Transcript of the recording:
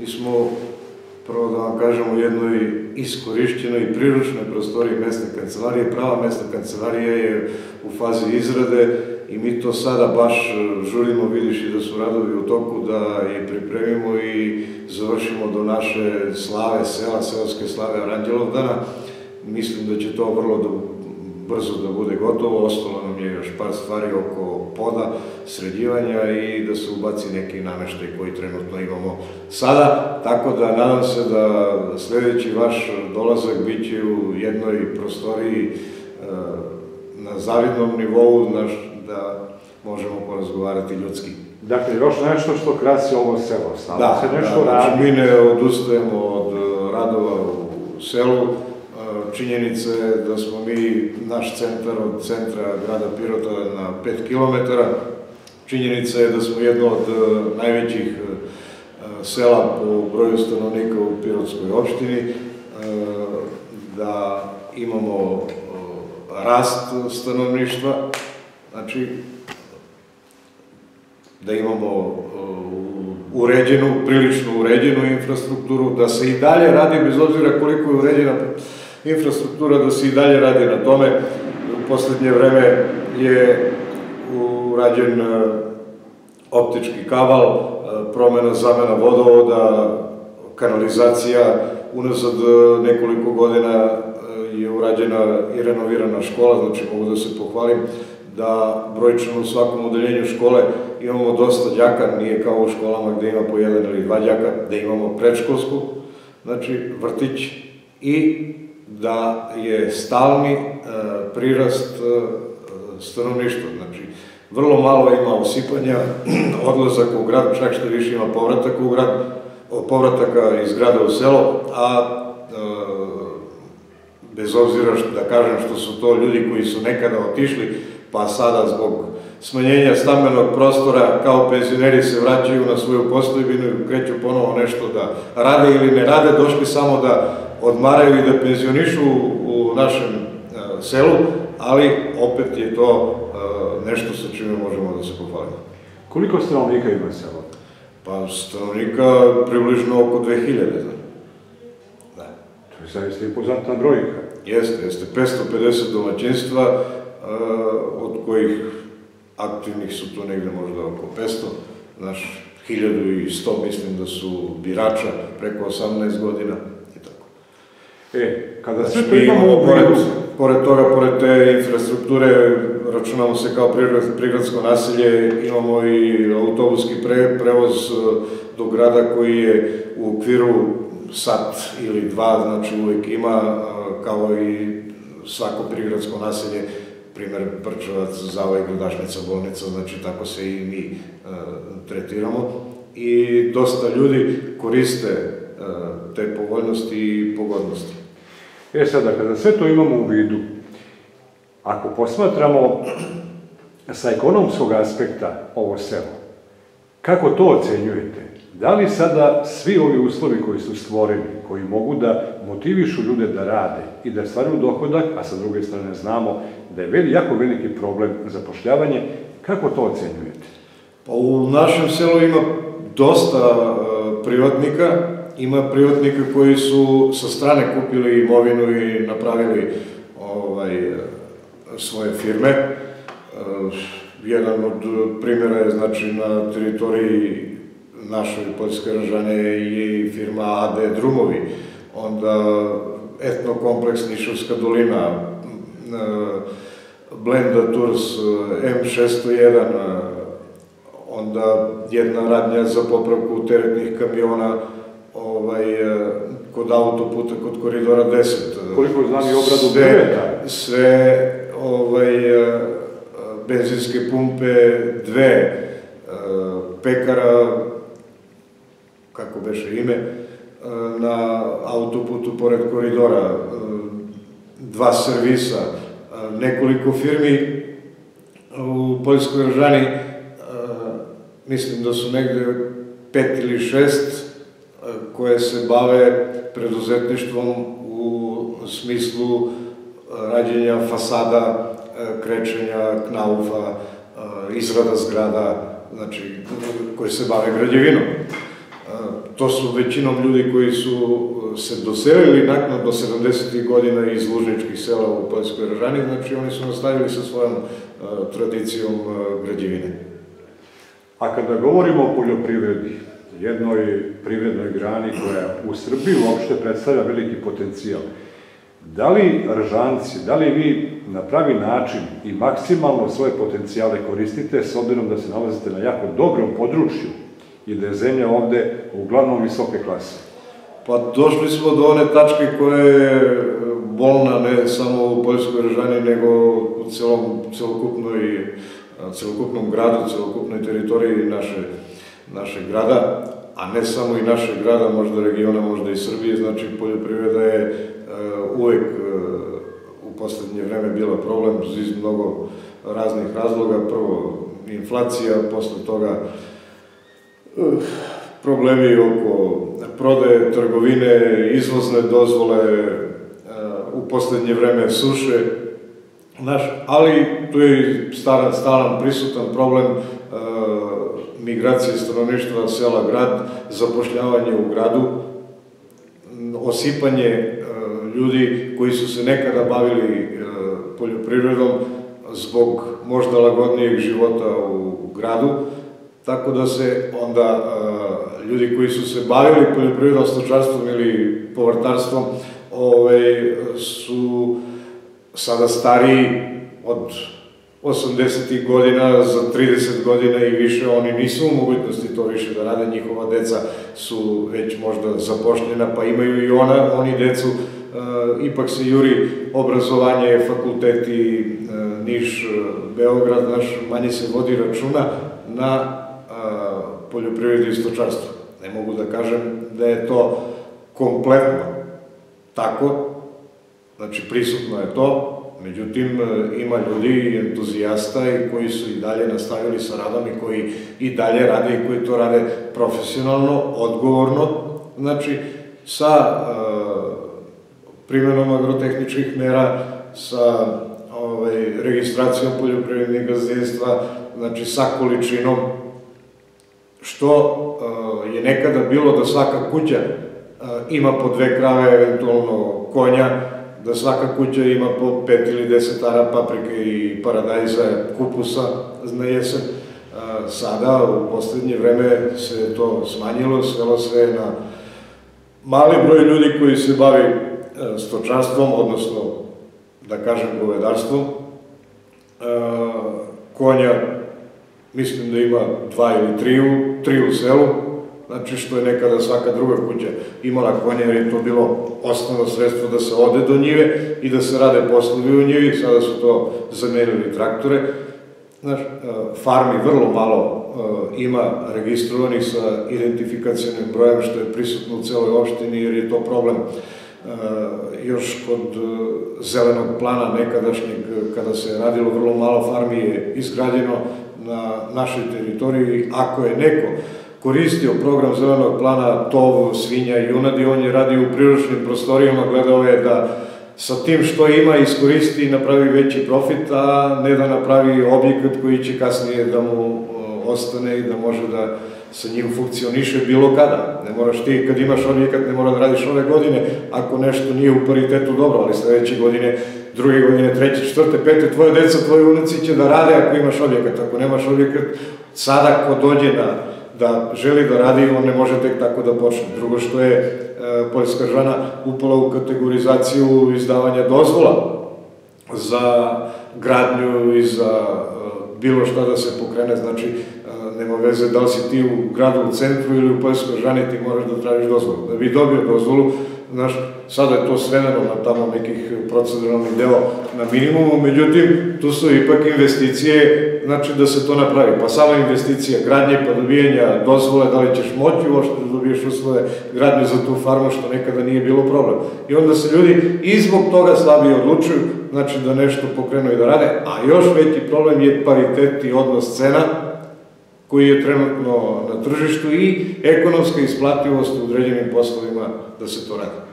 Mi smo, prvo da vam kažemo, u jednoj iskorišćenoj priručnoj prostoriji mesne kancelarije. Prava mesna kancelarija je u fazi izrade i mi to sada baš žurimo, vidiš i da su radovi u toku, da je pripremimo i završimo do naše slave sela, seoske slave Aranđelovdana. Mislim da će to vrlo do, brzo da bude gotovo, ostalo nam je još par stvari oko poda, sređivanja i da se ubaci neki nameštaj koji trenutno imamo sada, tako da nadam se da sledeći vaš dolazak bit će u jednoj prostoriji e, na zavidnom nivou, naš, da možemo porazgovarati ljudski. Dakle, još nešto što krasi ovo selo, stalo da, se nešto da, radi. Znači, mi ne odustajemo od e, radova u selu, činjenica je da smo mi, naš centar od centra grada Pirota na 5 km, činjenica je da smo jedno od e, najvećih e, sela po broju stanovnika u Pirotskoj opštini, e, da imamo rast stanovništva, znači da imamo uređenu, prilično uređenu infrastrukturu, da se i dalje radi, bez obzira koliko je uređena infrastruktura da se i dalje radi na tome. U poslednje vreme je urađen e, optički kaval, e, promena zamena vodovoda, kanalizacija, unazad e, nekoliko godina je urađena i renovirana škola, znači mogu da se pohvalim da brojčano u svakom udeljenju škole imamo dosta đaka, nije kao u školama gde ima po jedan ili dva đaka, da imamo predškolsku, znači vrtić i da je stalni e, prirast e, stanovništva. Znači, vrlo malo ima osipanja, odlazaka u grad, čak što više ima povrataka u grad, povrataka iz grada u selo, a e, bez obzira što, da kažem što su to ljudi koji su nekada otišli, pa sada zbog smanjenja stambenog prostora kao penzioneri se vraćaju na svoju postojbinu i kreću ponovo nešto da rade ili ne rade, došli samo da odmaraju i da penzionišu u našem e, selu, ali opet je to e, nešto sa čime možemo da se pohvalimo. Koliko stanovnika ima selo? Pa stanovnika približno oko 2000, Da. To je zaista impozantna brojka. Jeste, jeste. 550 domaćinstva, e, od kojih aktivnih su to negde možda oko 500, znaš, 1100 mislim da su birača preko 18 godina. E, kada sve to imamo pored, pored toga, pored te infrastrukture, računamo se kao prigradsko naselje, imamo i autobuski pre, prevoz e, do grada koji je u okviru sat ili dva, znači uvek ima, e, kao i svako prigradsko naselje, primer Brčevac, Zavoj, Gradašnica, bolnica, znači tako se i mi uh, tretiramo. I dosta ljudi koriste uh, te povoljnosti i pogodnosti. E sada, kada sve to imamo u vidu, ako posmatramo sa ekonomskog aspekta ovo selo, kako to ocenjujete? Da li sada svi ovi uslovi koji su stvoreni, koji mogu da motivišu ljude da rade i da stvaraju dohodak, a sa druge strane znamo da je veli, jako veliki problem zapošljavanje, kako to ocenjujete? Pa u našem selu ima dosta uh, privatnika ima privatnika koji su sa strane kupili imovinu i napravili ovaj, svoje firme. Jedan od primjera je znači na teritoriji našoj Poljske ražane je firma AD Drumovi, onda etnokompleks Nišovska dolina, Blenda Tours M601, onda jedna radnja za popravku teretnih kamiona, ovaj, e, kod autoputa, kod koridora 10. Koliko znam i obradu sve, Sve ovaj, e, benzinske pumpe, dve, e, pekara, kako beše ime, na autoputu pored koridora, dva servisa, nekoliko firmi u Poljskoj Ržani, mislim da su negde pet ili šest, koje se bave preduzetništvom u smislu e, rađenja fasada, e, krečenja, knaufa, e, izrada zgrada, znači, koje se bave građevinom. to su većinom ljudi koji su se doselili naknadno 70. godina iz lužničkih sela u Poljskoj Ražani, znači oni su nastavili sa svojom tradicijom građevine. A kada govorimo o poljoprivredi, jednoj privrednoj grani koja u Srbiji uopšte predstavlja veliki potencijal, da li Ržanci, da li vi na pravi način i maksimalno svoje potencijale koristite s obzirom da se nalazite na jako dobrom području i da je zemlja ovde uglavnom visoke klase? Pa došli smo do one tačke koja je bolna ne samo u Poljskoj Ržani, nego u celokupnoj celokupnom gradu, celokupnoj teritoriji naše, našeg grada, a ne samo i našeg grada, možda regiona, možda i Srbije, znači poljoprivreda je uh, uvek uh, u poslednje vreme bila problem iz mnogo raznih razloga. Prvo inflacija, posle toga uh, problemi oko prodaje, trgovine, izvozne dozvole, u poslednje vreme suše, Znaš, ali tu je stalan, prisutan problem migracije stanovništva sela grad, zapošljavanje u gradu, osipanje e, ljudi koji su se nekada bavili e, poljoprivredom zbog možda lagodnijeg života u gradu, tako da se onda e, ljudi koji su se bavili poljoprivredom, stočarstvom ili povrtarstvom, ovaj, su sada stariji od 80. godina, za 30 godina i više, oni nisu u mogućnosti to više da rade, njihova deca su već možda zapošljena, pa imaju i ona, oni decu, e, ipak se juri obrazovanje, fakulteti, e, Niš, Beograd, naš, manje se vodi računa na e, poljoprivredu i stočarstvo. Ne mogu da kažem da je to kompletno tako, Znači, prisutno je to, međutim, e, ima ljudi entuzijasta i koji su i dalje nastavili sa radom i koji i dalje rade i koji to rade profesionalno, odgovorno, znači, sa uh, primjenom agrotehničkih mera, sa ovaj, registracijom poljoprivrednih gazdinstva, znači sa količinom, što uh, je nekada bilo da svaka kuća ima po dve krave, eventualno konja, da svaka kuća ima po pet ili deset ara paprike i paradajza, kupusa na jesen. Sada, u poslednje vreme, se to smanjilo, svelo sve na mali broj ljudi koji se bavi e, stočarstvom, odnosno, da kažem, govedarstvom. Konja, mislim da ima dva ili tri u, tri u selu, znači što je nekada svaka druga kuća imala konja, jer je to bilo osnovno sredstvo da se ode do njive i da se rade poslovi u njivi, sada su to zamenili traktore. Znaš, e, farmi vrlo malo e, ima registrovanih sa identifikacijenim brojem, što je prisutno u celoj opštini, jer je to problem e, još kod zelenog plana nekadašnjeg, kada se radilo vrlo malo farmi je izgrađeno na našoj teritoriji. Ako je neko koristio program zelenog plana tov, svinja i junadi, on je radio u priročnim prostorijama, gledao je da sa tim što ima iskoristi i napravi veći profit, a ne da napravi objekat koji će kasnije da mu ostane i da može da sa njim funkcioniše bilo kada. Ne moraš ti, kad imaš objekat, ne mora da radiš ove godine, ako nešto nije u paritetu dobro, ali sledeće godine, druge godine, treće, četvrte, pete, tvoje deca, tvoje unici će da rade ako imaš objekat. Ako nemaš objekat, sada ko dođe na da želi da radi, on ne može tek tako da počne. Drugo što je e, Poljska žana upala u kategorizaciju izdavanja dozvola za gradnju i za e, bilo šta da se pokrene, znači e, nema veze da li si ti u gradu u centru ili u Poljskoj žani, ti moraš da tražiš dozvolu. Da bi dobio dozvolu, znaš, sada je to svedeno na tamo nekih proceduralnih deo na minimumu, međutim, tu su ipak investicije, znači da se to napravi. Pa sama investicija gradnje, pa dobijanja dozvole, da li ćeš moći uopšte da dobiješ uslove gradnje za tu farmu, što nekada nije bilo problem. I onda se ljudi i zbog toga slabije odlučuju, znači da nešto pokrenu i da rade, a još veći problem je paritet i odnos cena, koji je trenutno na tržištu i ekonomska isplativost u određenim poslovima da se to radi.